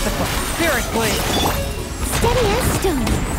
Spirit queen! Steady as stone!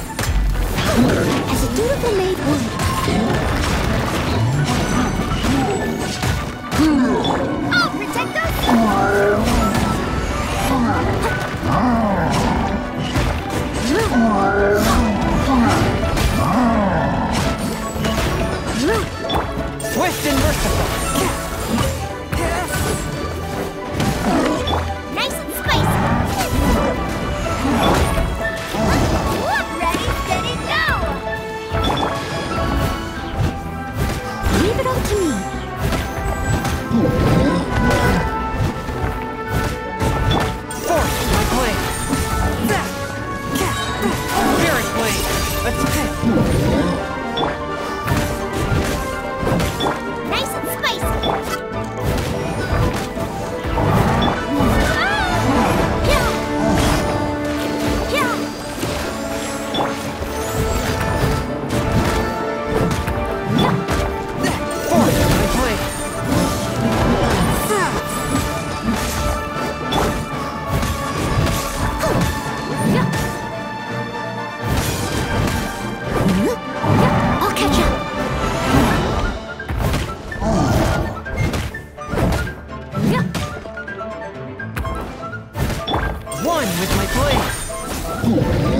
对 let's one with my blade.